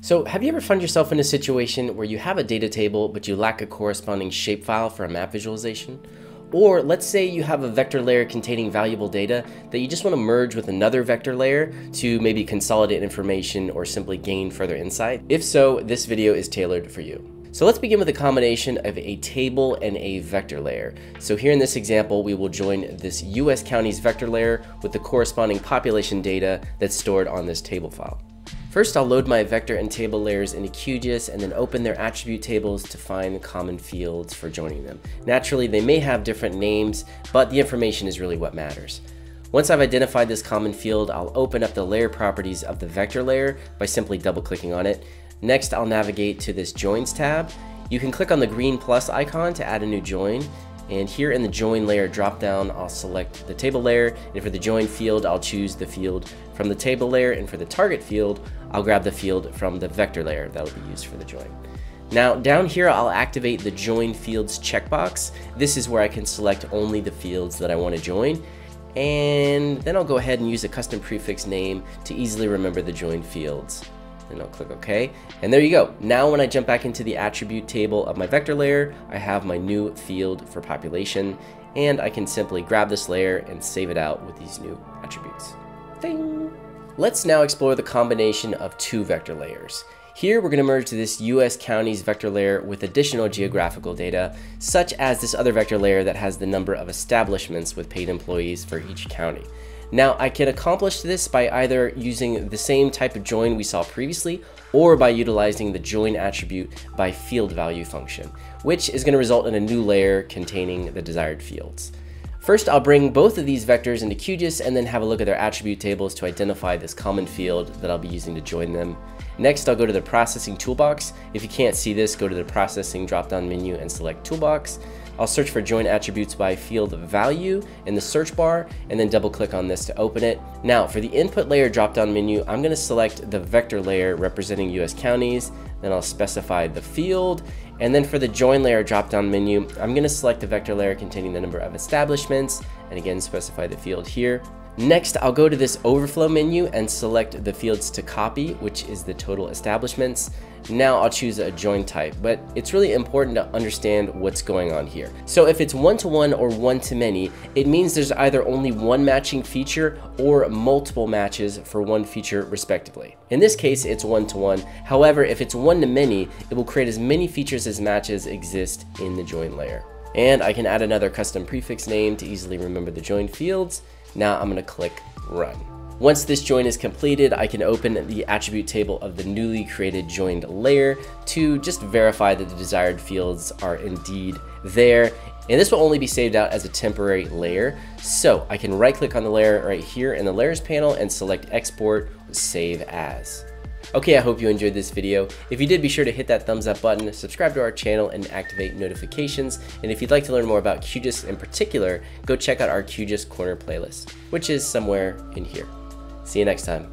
So have you ever found yourself in a situation where you have a data table but you lack a corresponding shapefile for a map visualization? Or let's say you have a vector layer containing valuable data that you just want to merge with another vector layer to maybe consolidate information or simply gain further insight. If so, this video is tailored for you. So let's begin with a combination of a table and a vector layer. So here in this example, we will join this US counties vector layer with the corresponding population data that's stored on this table file. First, I'll load my vector and table layers into QGIS and then open their attribute tables to find the common fields for joining them. Naturally, they may have different names, but the information is really what matters. Once I've identified this common field, I'll open up the layer properties of the vector layer by simply double clicking on it. Next, I'll navigate to this Joins tab. You can click on the green plus icon to add a new join, and here in the join layer dropdown, I'll select the table layer. And for the join field, I'll choose the field from the table layer. And for the target field, I'll grab the field from the vector layer that will be used for the join. Now down here, I'll activate the join fields checkbox. This is where I can select only the fields that I want to join. And then I'll go ahead and use a custom prefix name to easily remember the join fields and I'll click OK. And there you go. Now when I jump back into the attribute table of my vector layer, I have my new field for population, and I can simply grab this layer and save it out with these new attributes. Ding! Let's now explore the combination of two vector layers. Here we're going to merge this US counties vector layer with additional geographical data, such as this other vector layer that has the number of establishments with paid employees for each county. Now I can accomplish this by either using the same type of join we saw previously or by utilizing the join attribute by field value function, which is going to result in a new layer containing the desired fields. First, I'll bring both of these vectors into QGIS and then have a look at their attribute tables to identify this common field that I'll be using to join them. Next, I'll go to the processing toolbox. If you can't see this, go to the processing drop-down menu and select toolbox. I'll search for join attributes by field value in the search bar and then double click on this to open it. Now for the input layer drop down menu, I'm gonna select the vector layer representing US counties, then I'll specify the field, and then for the join layer drop down menu, I'm gonna select the vector layer containing the number of establishments, and again specify the field here. Next, I'll go to this overflow menu and select the fields to copy, which is the total establishments. Now I'll choose a join type, but it's really important to understand what's going on here. So if it's one-to-one -one or one-to-many, it means there's either only one matching feature or multiple matches for one feature respectively. In this case, it's one-to-one. -one. However, if it's one-to-many, it will create as many features as matches exist in the join layer. And I can add another custom prefix name to easily remember the join fields. Now I'm gonna click run. Once this join is completed, I can open the attribute table of the newly created joined layer to just verify that the desired fields are indeed there. And this will only be saved out as a temporary layer. So I can right click on the layer right here in the layers panel and select export save as. Okay, I hope you enjoyed this video. If you did, be sure to hit that thumbs up button, subscribe to our channel, and activate notifications. And if you'd like to learn more about QGIS in particular, go check out our QGIS Corner playlist, which is somewhere in here. See you next time.